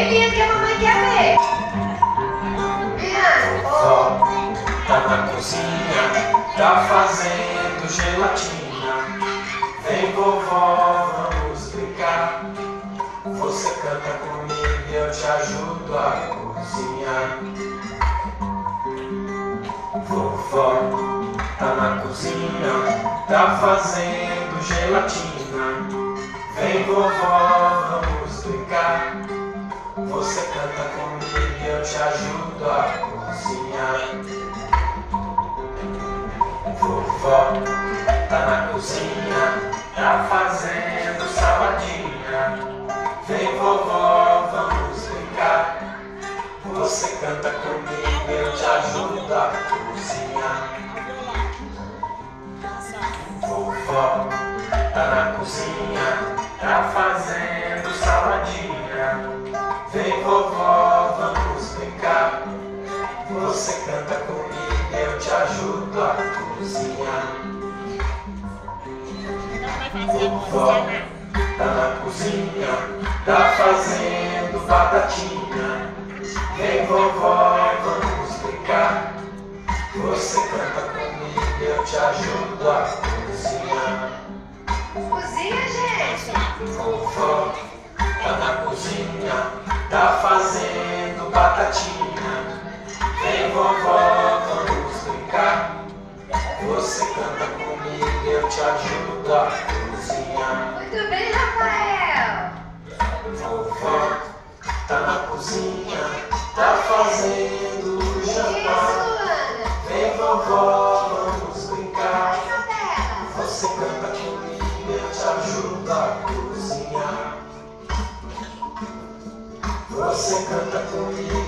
bem lindo que a mamãe quer ver. Vó, tá na cozinha, tá fazendo gelatina. Vem vovó, vamos brincar. Você canta comigo e eu te ajudo a cozinhar. Vovó, tá na cozinha, tá fazendo gelatina. Vem vovó, canta comigo eu te ajudo a cozinhar. Vovó tá na cozinha, tá fazendo saladinha. Vem vovó, vamos brincar. Você canta comigo eu te ajudo a cozinhar. Vovó tá na cozinha, Vem vovó, vamos brincar. Você canta comigo, eu te ajudo a cozinhar. Vovó tá na cozinha, tá fazendo batatinha. Vem vovó, vamos brincar. Você canta comigo, eu te ajudo a cozinhar. cozinha, gente. Vovó comigo, eu te ajudo a cozinhar. Muito bem, Rafael. Vovó tá na cozinha, tá fazendo Isso, jantar. Vem vovó, vamos brincar. Você canta comigo, eu te ajudo a cozinhar. Você canta comigo,